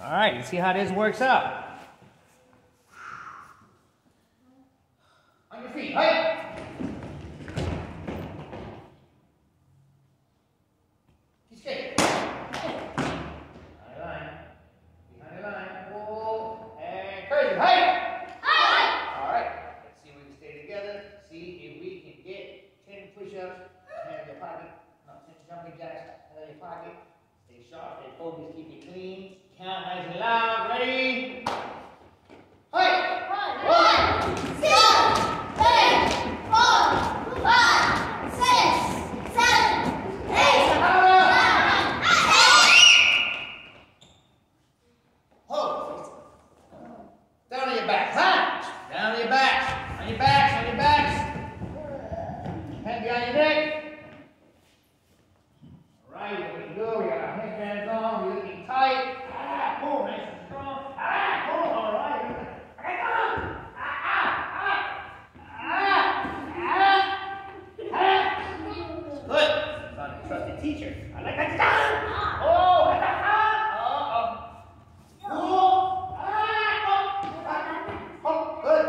All right, let's see how this works out. On your feet, right? Keep straight. Behind the line. Behind the line. Pull and crazy. Height. All right. Let's see if we can stay together. See if we can get 10 push-ups. Have your pocket. No, 10 jumping jacks. Have your pocket. Stay sharp. Stay focused. Keep it Ready? Down on your back. Down on your backs. On your backs. On your backs. Behind your neck. All right, we're looking good. We got our headbands on. We're looking tight. Ah, pull nice and strong. Ah, pull. All right. Okay, come on. Ah, ah, ah. Ah, ah, ah. Good. Son, trust the teacher. I like that. Oh, ah, ah. Uh-oh. Oh, ah, oh, oh, good.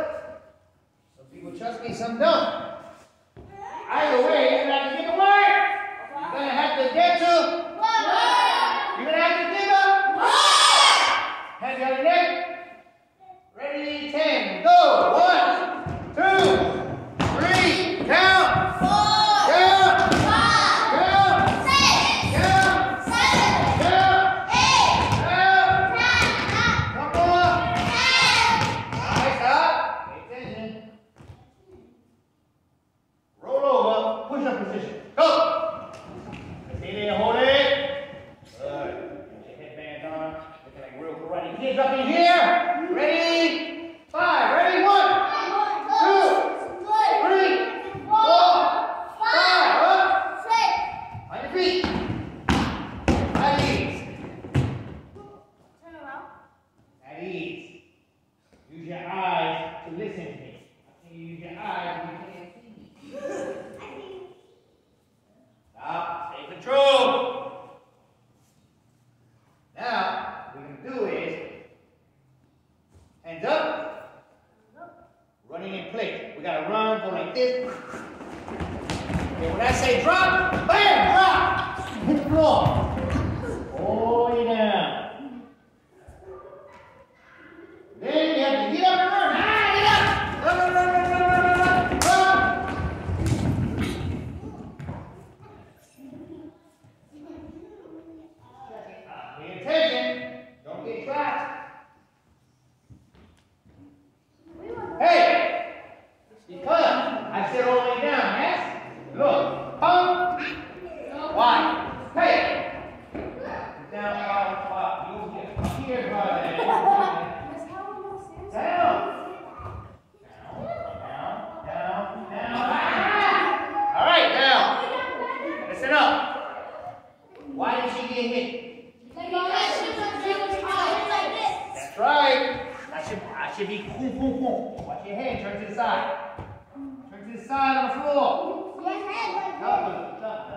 Some people trust me, some don't. Either way, you're gonna have to get to work. You're gonna have to get to. You're gonna have to dig up. Hands on your neck. Ready, ten, go. One, two, three, count, count, count, count, count, count. One more. Alright, stop. Pay attention. Roll over. Push up position. Go. Stay there. Hold it. Good. Get your headband on. Looking like real karate kids up in here. Ready? Five. Ready? One, two, three, four, five. Up. On your feet. At ease. Ease. Use your eyes to listen to me. I say use your eyes when you can't see me. Stop. Stay control. Now, what we're going to do is hands up, running in place. We got to run, go like this. And when I say drop. Hit the floor. All the way down. Then you have to get up and run. Ah, get up. Run, run, run, run, run, run, run, run. Pay attention. Don't get trapped. Hey! Because I said all the way down, yes? Look. Pump. Why? Hey! Down, up, up. You get up here, brother. Down. Down, down, down. Ah! All right, now. Listen up. Why did she get hit? Like this. That's right. I should, I should be cool, cool, cool. Watch your head. Turn to the side. Turn to the side on the floor. Up, up, up, up.